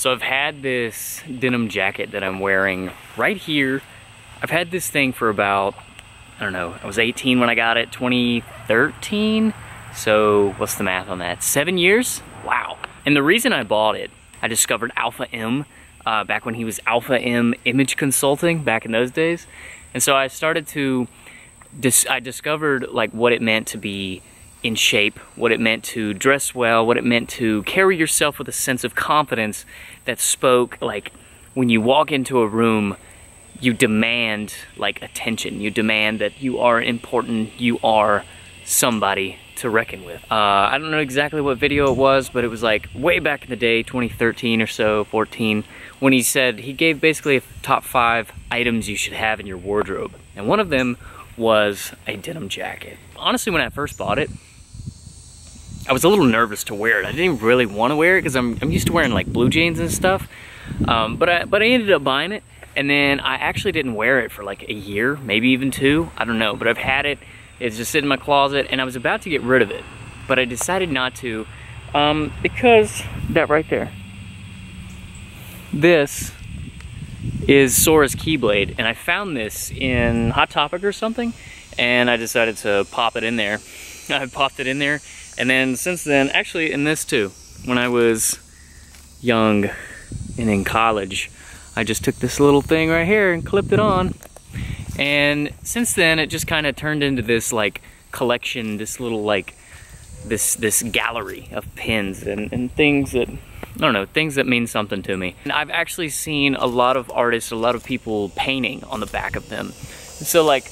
So I've had this denim jacket that I'm wearing right here. I've had this thing for about, I don't know, I was 18 when I got it, 2013. So what's the math on that? Seven years? Wow. And the reason I bought it, I discovered Alpha M uh, back when he was Alpha M Image Consulting back in those days. And so I started to, dis I discovered like what it meant to be in shape, what it meant to dress well, what it meant to carry yourself with a sense of confidence that spoke like when you walk into a room, you demand like attention. You demand that you are important, you are somebody to reckon with. Uh, I don't know exactly what video it was, but it was like way back in the day, 2013 or so, 14, when he said, he gave basically a top five items you should have in your wardrobe. And one of them was a denim jacket. Honestly, when I first bought it, I was a little nervous to wear it. I didn't really want to wear it because I'm, I'm used to wearing like blue jeans and stuff. Um, but I but I ended up buying it, and then I actually didn't wear it for like a year, maybe even two. I don't know, but I've had it. It's just sitting in my closet, and I was about to get rid of it, but I decided not to um, because that right there. This is Sora's Keyblade, and I found this in Hot Topic or something, and I decided to pop it in there. I popped it in there, and then since then, actually in this too, when I was young and in college, I just took this little thing right here and clipped it on. And since then, it just kind of turned into this like collection, this little like, this this gallery of pins and, and things that I don't know, things that mean something to me. And I've actually seen a lot of artists, a lot of people painting on the back of them. So like,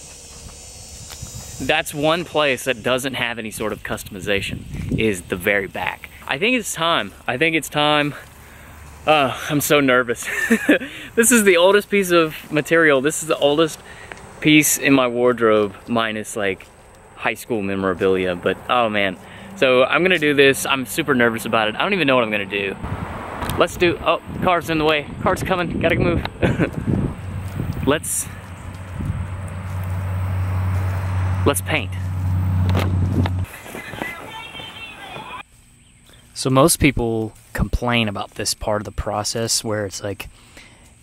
that's one place that doesn't have any sort of customization, is the very back. I think it's time. I think it's time. Uh, I'm so nervous. this is the oldest piece of material. This is the oldest piece in my wardrobe, minus like high school memorabilia, but oh man. So I'm gonna do this. I'm super nervous about it. I don't even know what I'm gonna do. Let's do, oh, car's in the way. Car's coming, gotta move. let's, let's paint. So most people complain about this part of the process where it's like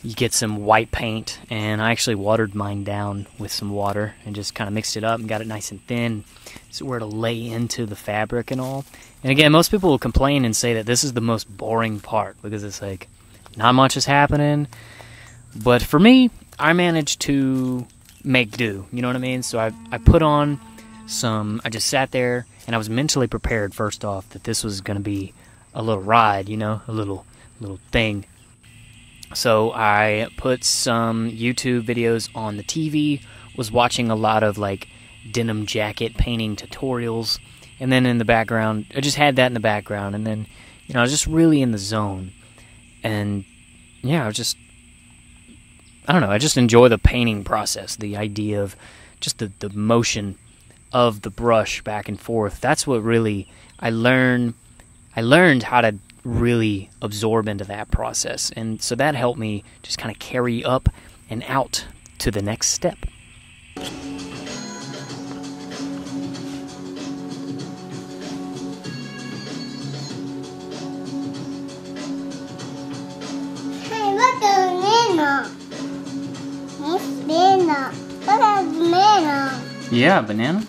you get some white paint and I actually watered mine down with some water and just kind of mixed it up and got it nice and thin so where to lay into the fabric and all. And again, most people will complain and say that this is the most boring part because it's like not much is happening. But for me, I managed to make do. You know what I mean? So I I put on some I just sat there and I was mentally prepared first off that this was going to be a little ride, you know, a little little thing. So I put some YouTube videos on the TV, was watching a lot of like denim jacket painting tutorials, and then in the background, I just had that in the background, and then you know I was just really in the zone, and yeah, I was just I don't know, I just enjoy the painting process, the idea of just the the motion of the brush back and forth. That's what really I learned. I learned how to really absorb into that process, and so that helped me just kind of carry up and out to the next step. That banana.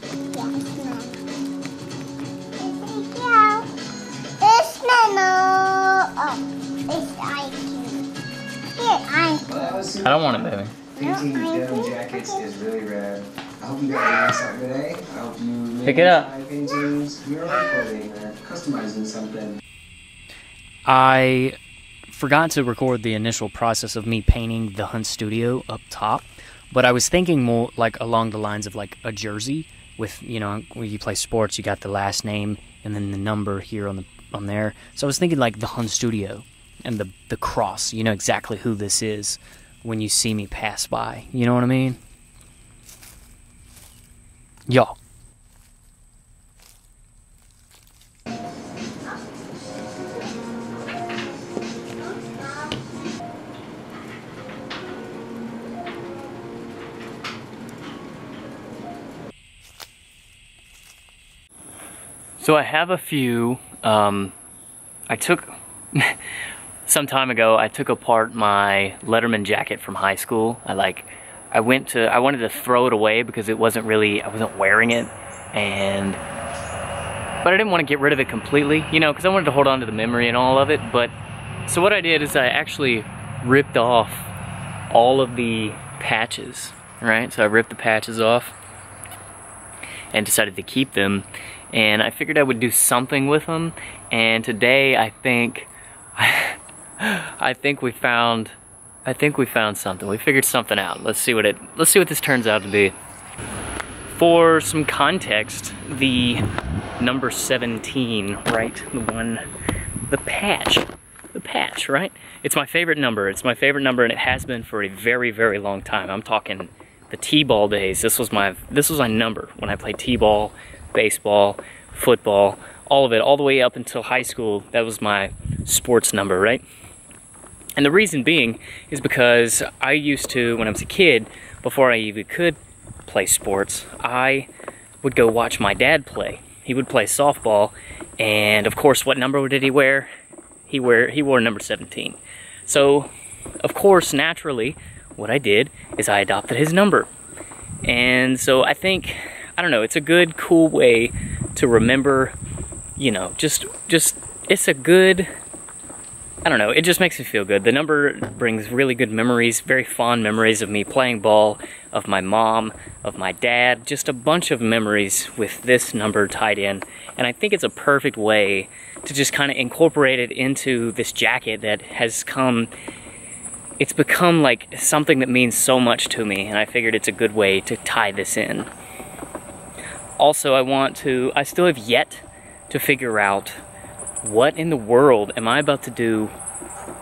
I super don't want it, baby. Painting I denim think- jackets okay. is really rad. I hope you guys learned something today. I hope you made Pick it up. inspired paintings, mural clothing, or customizing something. I forgot to record the initial process of me painting the Hunt Studio up top, but I was thinking more like along the lines of like a jersey with you know when you play sports you got the last name and then the number here on the on there. So I was thinking like the Hunt Studio and the the cross. You know exactly who this is when you see me pass by. You know what I mean? Y'all. So I have a few. Um, I took some time ago, I took apart my Letterman jacket from high school. I like, I went to, I wanted to throw it away because it wasn't really, I wasn't wearing it, and, but I didn't want to get rid of it completely, you know, because I wanted to hold on to the memory and all of it, but, so what I did is I actually ripped off all of the patches, right? So I ripped the patches off and decided to keep them, and I figured I would do something with them, and today I think, I think we found I think we found something. We figured something out. Let's see what it let's see what this turns out to be. For some context, the number 17, right? The one the patch. The patch, right? It's my favorite number. It's my favorite number and it has been for a very, very long time. I'm talking the T-ball days. This was my this was my number when I played T-ball, baseball, football, all of it, all the way up until high school. That was my sports number, right? And the reason being is because I used to, when I was a kid, before I even could play sports, I would go watch my dad play. He would play softball, and of course, what number did he wear? He wear he wore number 17. So, of course, naturally, what I did is I adopted his number. And so I think I don't know, it's a good cool way to remember, you know, just just it's a good I don't know, it just makes me feel good. The number brings really good memories, very fond memories of me playing ball, of my mom, of my dad, just a bunch of memories with this number tied in. And I think it's a perfect way to just kind of incorporate it into this jacket that has come, it's become like something that means so much to me. And I figured it's a good way to tie this in. Also, I want to, I still have yet to figure out what in the world am I about to do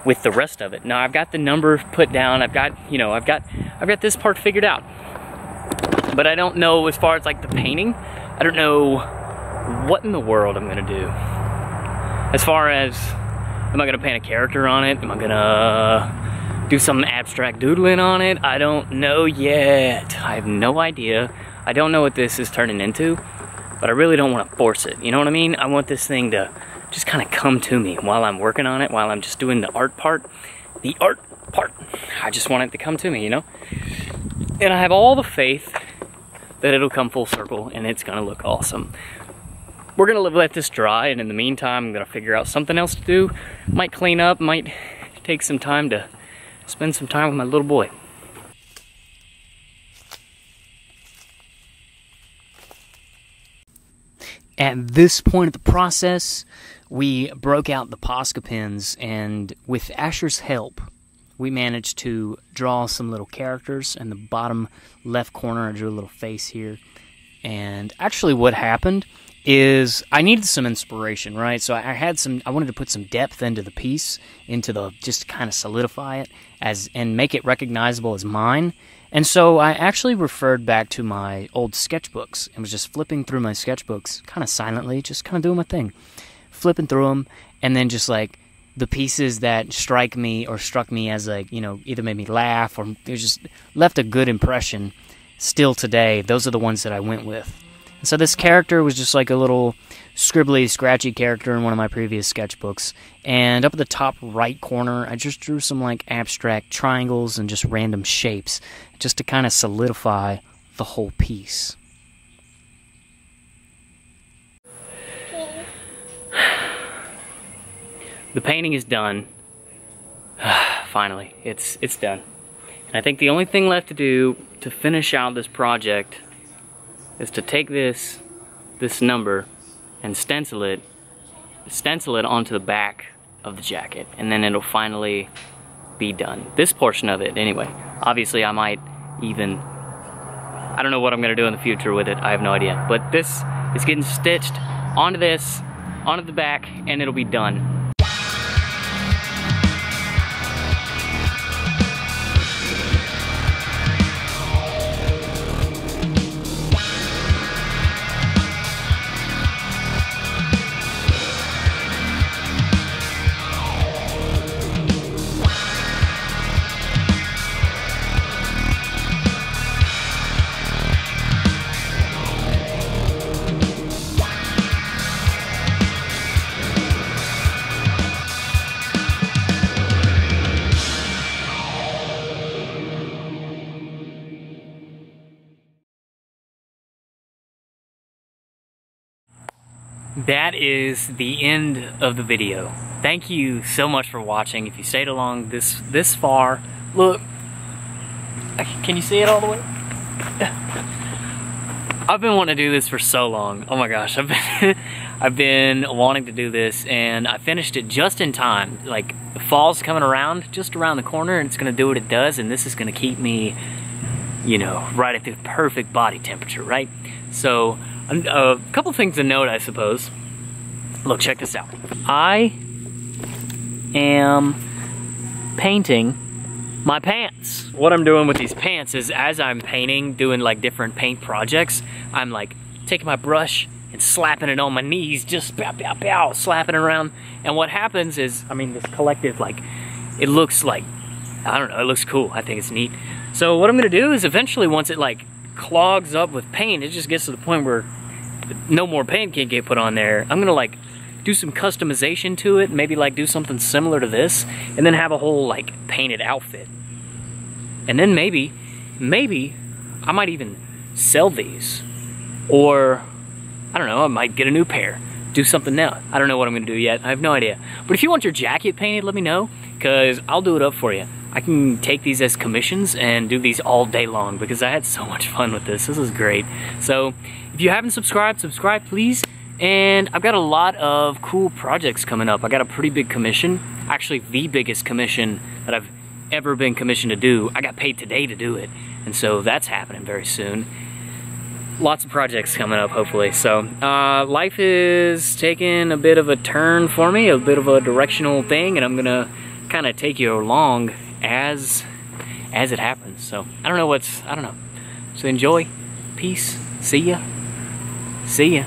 with the rest of it? Now I've got the number put down, I've got, you know, I've got I've got this part figured out. But I don't know as far as like the painting, I don't know what in the world I'm gonna do. As far as am I gonna paint a character on it? Am I gonna do some abstract doodling on it? I don't know yet. I have no idea. I don't know what this is turning into, but I really don't want to force it. You know what I mean? I want this thing to just kind of come to me while I'm working on it, while I'm just doing the art part. The art part. I just want it to come to me, you know? And I have all the faith that it'll come full circle and it's gonna look awesome. We're gonna let this dry and in the meantime, I'm gonna figure out something else to do. Might clean up, might take some time to spend some time with my little boy. At this point of the process, we broke out the Posca pens, and with Asher's help, we managed to draw some little characters. In the bottom left corner, I drew a little face here. And actually, what happened is I needed some inspiration, right? So I had some, I wanted to put some depth into the piece, into the, just kind of solidify it as, and make it recognizable as mine. And so I actually referred back to my old sketchbooks and was just flipping through my sketchbooks kind of silently, just kind of doing my thing flipping through them, and then just like the pieces that strike me or struck me as like you know either made me laugh or just left a good impression. Still today, those are the ones that I went with. So this character was just like a little scribbly, scratchy character in one of my previous sketchbooks. And up at the top right corner, I just drew some like abstract triangles and just random shapes just to kind of solidify the whole piece. the painting is done. Finally, it's it's done. And I think the only thing left to do to finish out this project is to take this this number and stencil it stencil it onto the back of the jacket and then it'll finally be done. This portion of it anyway. Obviously I might even I don't know what I'm gonna do in the future with it. I have no idea. But this is getting stitched onto this, onto the back, and it'll be done. That is the end of the video. Thank you so much for watching. If you stayed along this this far, look, can you see it all the way? I've been wanting to do this for so long. Oh my gosh, I've been I've been wanting to do this and I finished it just in time. Like fall's coming around just around the corner and it's gonna do what it does and this is gonna keep me, you know, right at the perfect body temperature, right? So a uh, couple things to note, I suppose. Look, check this out. I am painting my pants. What I'm doing with these pants is as I'm painting, doing like different paint projects, I'm like taking my brush and slapping it on my knees, just pow, pow, pow, slapping around. And what happens is, I mean, this collective, like, it looks like, I don't know, it looks cool. I think it's neat. So what I'm gonna do is eventually once it like clogs up with paint, it just gets to the point where no more paint can get put on there. I'm gonna like do some customization to it, maybe like do something similar to this, and then have a whole like painted outfit. And then maybe, maybe I might even sell these. Or, I don't know, I might get a new pair. Do something now. I don't know what I'm gonna do yet. I have no idea. But if you want your jacket painted, let me know, because I'll do it up for you. I can take these as commissions and do these all day long because I had so much fun with this. This is great. So if you haven't subscribed, subscribe please. And I've got a lot of cool projects coming up. I got a pretty big commission, actually the biggest commission that I've ever been commissioned to do. I got paid today to do it. And so that's happening very soon. Lots of projects coming up, hopefully. So, uh, life is taking a bit of a turn for me, a bit of a directional thing, and I'm gonna kind of take you along as as it happens. So, I don't know what's, I don't know. So enjoy. Peace. See ya. See ya.